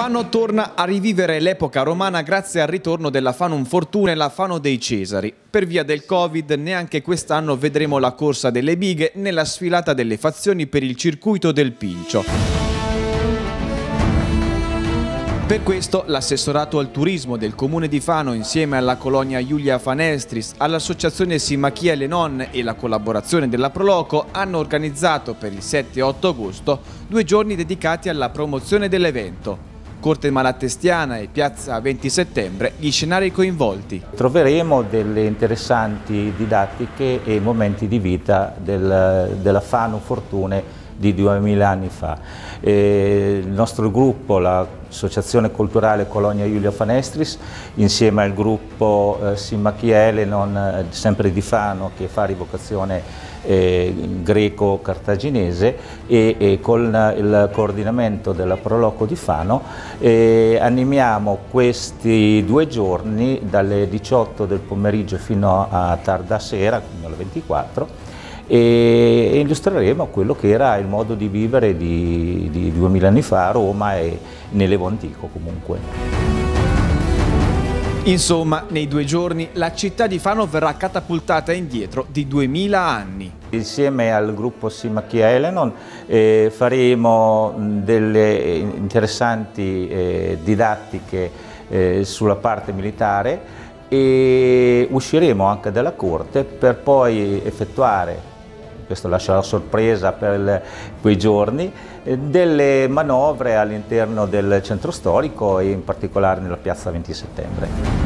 Fano torna a rivivere l'epoca romana grazie al ritorno della Fanum Fortuna e la Fano dei Cesari. Per via del Covid neanche quest'anno vedremo la corsa delle bighe né la sfilata delle fazioni per il circuito del Pincio. Per questo l'assessorato al turismo del comune di Fano insieme alla colonia Giulia Fanestris, all'associazione Simachia Le Non e la collaborazione della Proloco hanno organizzato per il 7-8 agosto due giorni dedicati alla promozione dell'evento. Corte Malattestiana e Piazza 20 Settembre, gli scenari coinvolti. Troveremo delle interessanti didattiche e momenti di vita del, della Fano Fortune di 2000 anni fa. E il nostro gruppo, l'Associazione Culturale Colonia Giulia Fanestris, insieme al gruppo eh, Simmachiele, non, eh, sempre di Fano, che fa rivocazione eh, greco-cartaginese e, e, con il coordinamento della Proloco di Fano eh, animiamo questi due giorni dalle 18 del pomeriggio fino a tarda sera, quindi alle 24, e illustreremo quello che era il modo di vivere di, di 2000 anni fa a Roma e nell'Evo antico comunque. Insomma, nei due giorni la città di Fano verrà catapultata indietro di 2000 anni. Insieme al gruppo Simachia Elenon eh, faremo delle interessanti eh, didattiche eh, sulla parte militare e usciremo anche dalla corte per poi effettuare questo lascia la sorpresa per quei giorni, eh, delle manovre all'interno del centro storico e in particolare nella piazza 20 settembre.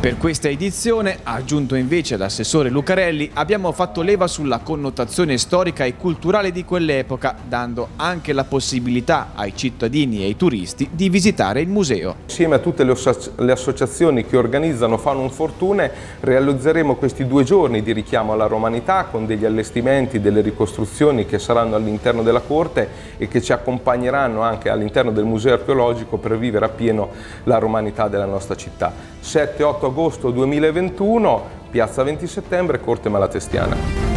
Per questa edizione, aggiunto invece l'assessore Lucarelli, abbiamo fatto leva sulla connotazione storica e culturale di quell'epoca, dando anche la possibilità ai cittadini e ai turisti di visitare il museo. Insieme a tutte le, associazioni che organizzano Fanum Fortune realizzeremo questi due giorni di richiamo alla romanità con degli allestimenti, delle ricostruzioni che saranno all'interno della corte e che ci accompagneranno anche all'interno del museo archeologico per vivere appieno la romanità della nostra città. 7-8 agosto 2021, piazza 20 settembre, Corte Malatestiana.